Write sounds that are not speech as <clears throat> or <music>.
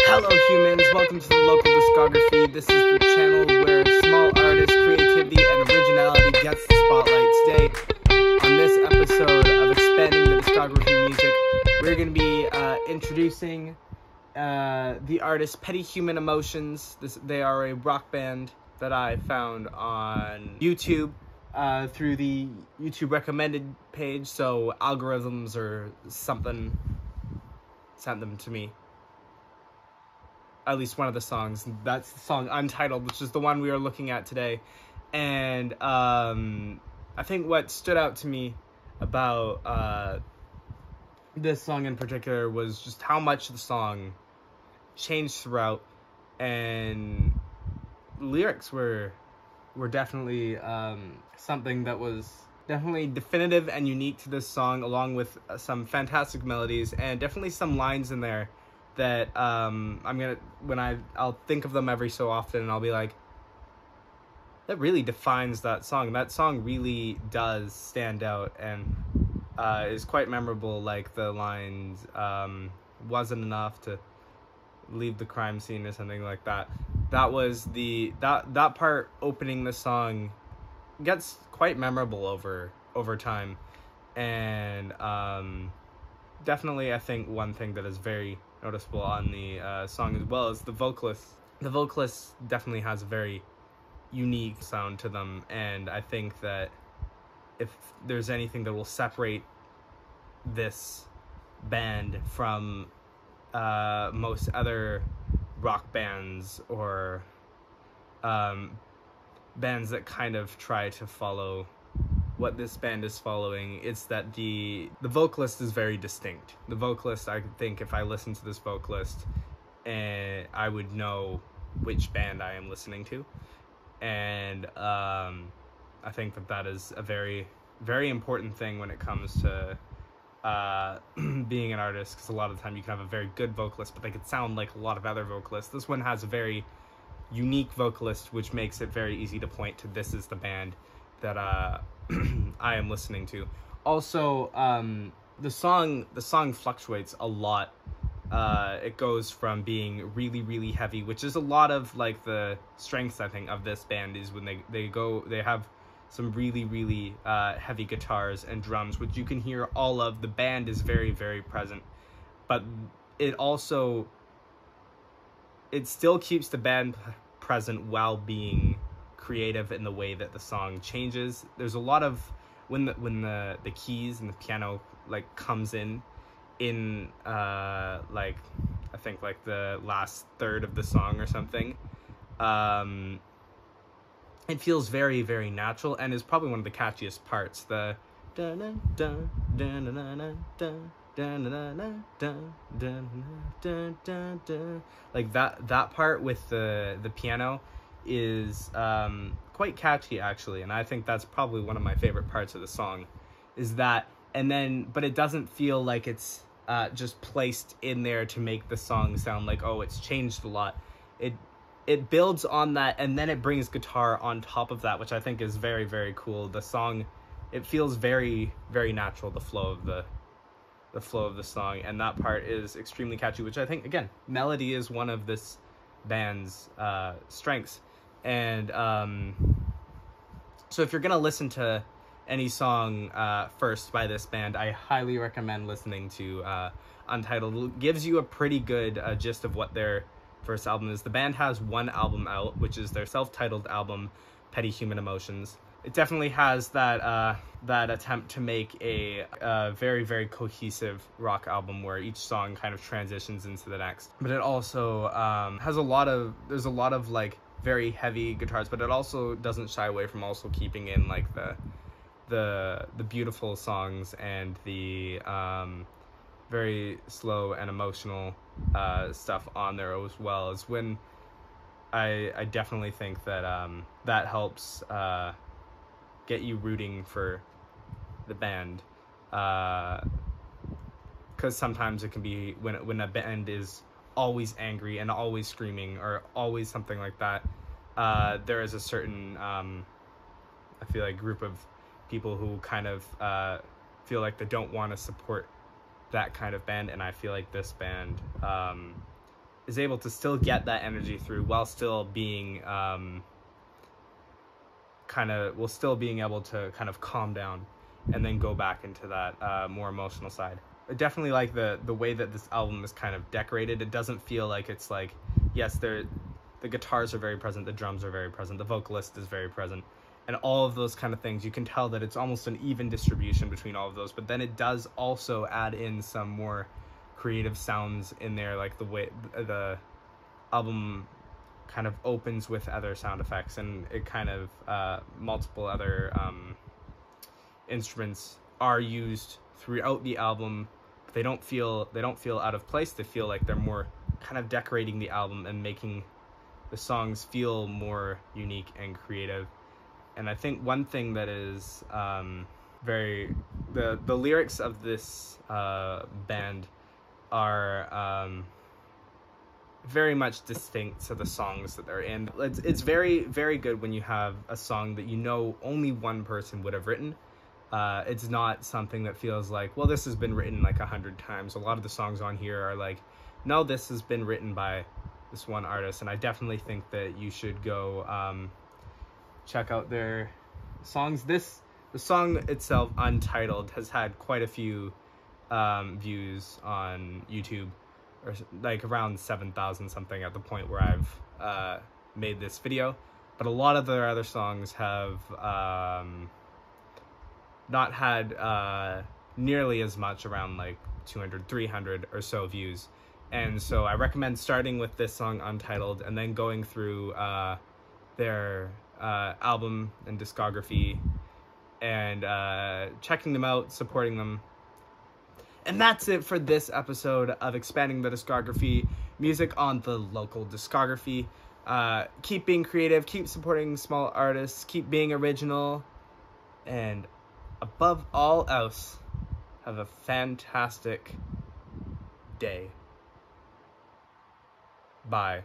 Hello humans, welcome to the local discography. This is the channel where small artist creativity and originality gets the spotlight. Today, on this episode of Expanding the Discography Music, we're going to be uh, introducing uh, the artist Petty Human Emotions. This, they are a rock band that I found on YouTube uh, through the YouTube recommended page. So algorithms or something sent them to me. At least one of the songs. That's the song Untitled, which is the one we are looking at today. And um, I think what stood out to me about uh, this song in particular was just how much the song changed throughout, and lyrics were were definitely um, something that was definitely definitive and unique to this song, along with some fantastic melodies and definitely some lines in there that um, I'm gonna when I I'll think of them every so often, and I'll be like, that really defines that song. That song really does stand out and uh, is quite memorable. Like the lines um, wasn't enough to leave the crime scene or something like that. That was the that that part opening the song gets quite memorable over over time, and um, definitely I think one thing that is very noticeable on the uh, song as well is the vocalist. The vocalist definitely has a very unique sound to them, and I think that if there's anything that will separate this band from uh, most other rock bands or um, bands that kind of try to follow what this band is following it's that the the vocalist is very distinct. The vocalist i think if i listen to this vocalist and i would know which band i am listening to. And um, i think that that is a very very important thing when it comes to uh, <clears throat> being an artist because a lot of the time you can have a very good vocalist, but they could sound like a lot of other vocalists. This one has a very unique vocalist, which makes it very easy to point to this is the band that uh, <clears throat> I am listening to. Also, um, the song the song fluctuates a lot. Uh, it goes from being really really heavy, which is a lot of like the strengths I think of this band is when they they go they have some really really uh, heavy guitars and drums which you can hear all of the band is very very present but it also it still keeps the band present while being creative in the way that the song changes. There's a lot of when the when the the keys and the piano like comes in in uh like i think like the last third of the song or something um it feels very very natural and is probably one of the catchiest parts. The like that that part with the the piano is um, quite catchy actually and i think that's probably one of my favorite parts of the song is that and then but it doesn't feel like it's uh, just placed in there to make the song sound like oh it's changed a lot. It it builds on that and then it brings guitar on top of that which i think is very very cool. The song it feels very very natural the flow of the the flow of the song and that part is extremely catchy which i think again melody is one of this band's uh, strengths and um, so if you're gonna listen to any song uh, first by this band i highly recommend listening to uh, untitled it gives you a pretty good uh, gist of what they're first album is the band has one album out, which is their self-titled album, Petty Human Emotions. It definitely has that uh, that attempt to make a, a very very cohesive rock album where each song kind of transitions into the next. But it also um, has a lot of there's a lot of like very heavy guitars, but it also doesn't shy away from also keeping in like the the the beautiful songs and the um, very slow and emotional uh, stuff on there as well as when I I definitely think that um, that helps uh, get you rooting for the band because uh, sometimes it can be when when a band is always angry and always screaming or always something like that uh, there is a certain um, I feel like group of people who kind of uh, feel like they don't want to support that kind of band, and I feel like this band um, is able to still get that energy through while still being um, kind of while still being able to kind of calm down and then go back into that uh, more emotional side. I definitely like the the way that this album is kind of decorated. It doesn't feel like it's like yes, there the guitars are very present, the drums are very present, the vocalist is very present, and all of those kind of things. You can tell that it's almost an even distribution between all of those. But then it does also add in some more creative sounds in there, like the way the album kind of opens with other sound effects and it kind of uh, multiple other um, instruments are used throughout the album but they don't feel they don't feel out of place they feel like they're more kind of decorating the album and making the songs feel more unique and creative and i think one thing that is um, very the the lyrics of this uh, band are um, very much distinct to the songs that they're in. It's, it's very, very good when you have a song that you know only one person would have written. Uh, it's not something that feels like, well, this has been written like a hundred times. A lot of the songs on here are like, no, this has been written by this one artist. And I definitely think that you should go um, check out their songs. This, the song itself, Untitled, has had quite a few um, views on YouTube or like around 7,000 something at the point where I've uh, made this video. But a lot of their other songs have um, not had uh, nearly as much, around like 200, 300 or so views. And so I recommend starting with this song, Untitled, and then going through uh, their uh, album and discography and uh, checking them out, supporting them, and that's it for this episode of Expanding the Discography, music on the local discography. Uh, keep being creative, keep supporting small artists, keep being original, and above all else, have a fantastic day. Bye.